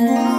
Mm-hmm.